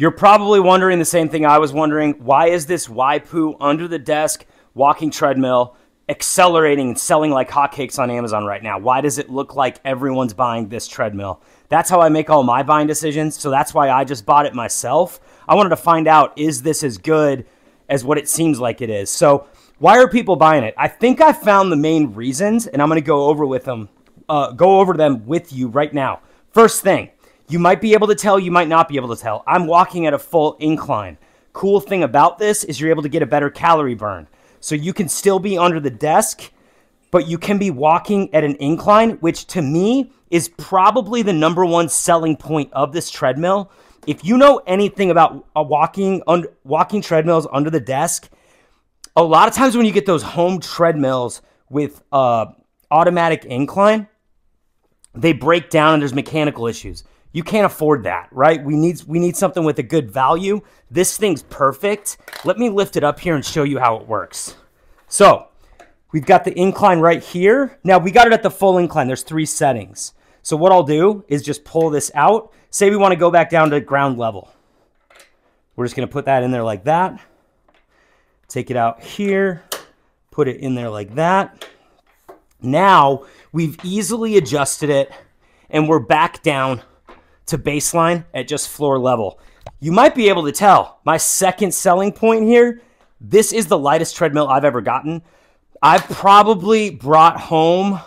You're probably wondering the same thing I was wondering. Why is this YPOO under the desk walking treadmill accelerating and selling like hotcakes on Amazon right now? Why does it look like everyone's buying this treadmill? That's how I make all my buying decisions. So that's why I just bought it myself. I wanted to find out is this as good as what it seems like it is? So why are people buying it? I think I found the main reasons, and I'm going to go over with them, uh, go over them with you right now. First thing, you might be able to tell, you might not be able to tell. I'm walking at a full incline. Cool thing about this is you're able to get a better calorie burn. So you can still be under the desk, but you can be walking at an incline, which to me is probably the number one selling point of this treadmill. If you know anything about walking under, walking treadmills under the desk, a lot of times when you get those home treadmills with uh, automatic incline, they break down and there's mechanical issues. You can't afford that, right? We need we need something with a good value. This thing's perfect. Let me lift it up here and show you how it works. So, we've got the incline right here. Now, we got it at the full incline. There's three settings. So what I'll do is just pull this out. Say we want to go back down to ground level. We're just going to put that in there like that. Take it out here. Put it in there like that. Now, we've easily adjusted it and we're back down to baseline at just floor level. You might be able to tell my second selling point here. This is the lightest treadmill I've ever gotten. I've probably brought home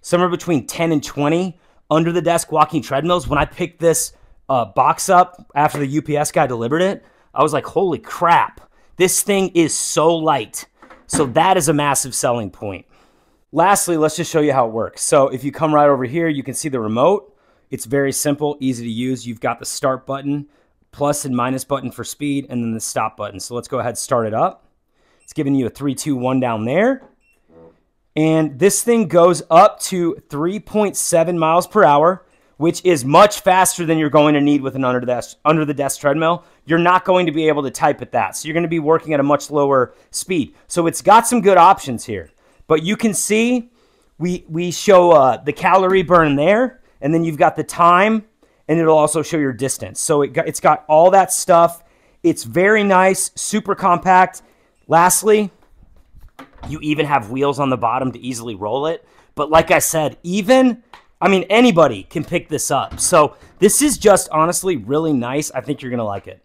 somewhere between 10 and 20 under the desk walking treadmills. When I picked this uh, box up after the UPS guy delivered it, I was like, holy crap, this thing is so light. So that is a massive selling point. Lastly, let's just show you how it works. So if you come right over here, you can see the remote. It's very simple, easy to use. You've got the start button, plus and minus button for speed, and then the stop button. So let's go ahead and start it up. It's giving you a 3, 2, 1 down there. And this thing goes up to 3.7 miles per hour, which is much faster than you're going to need with an under the desk, under the desk treadmill. You're not going to be able to type at that. So you're going to be working at a much lower speed. So it's got some good options here. But you can see we, we show uh, the calorie burn there and then you've got the time, and it'll also show your distance. So it it's got all that stuff. It's very nice, super compact. Lastly, you even have wheels on the bottom to easily roll it. But like I said, even, I mean, anybody can pick this up. So this is just honestly really nice. I think you're going to like it.